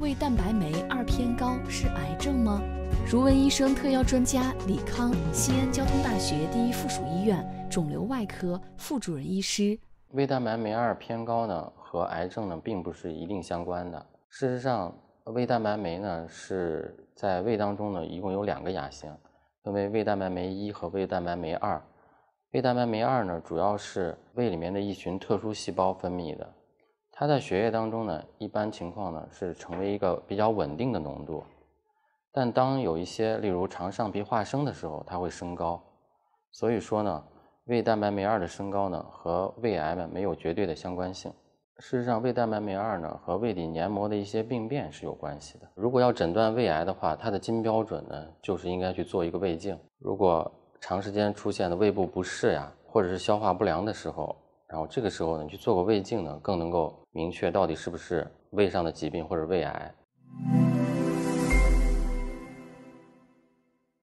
胃蛋白酶二偏高是癌症吗？如闻医生特邀专家李康，西安交通大学第一附属医院肿瘤外科副主任医师。胃蛋白酶二偏高呢，和癌症呢并不是一定相关的。事实上，胃蛋白酶呢是在胃当中呢，一共有两个亚型，分为胃蛋白酶一和胃蛋白酶二。胃蛋白酶二呢，主要是胃里面的一群特殊细胞分泌的。它在血液当中呢，一般情况呢是成为一个比较稳定的浓度。但当有一些，例如肠上皮化生的时候，它会升高。所以说呢。胃蛋白酶二的升高呢，和胃癌呢没有绝对的相关性。事实上，胃蛋白酶二呢和胃底黏膜的一些病变是有关系的。如果要诊断胃癌的话，它的金标准呢就是应该去做一个胃镜。如果长时间出现的胃部不适呀，或者是消化不良的时候，然后这个时候呢你去做个胃镜呢，更能够明确到底是不是胃上的疾病或者胃癌。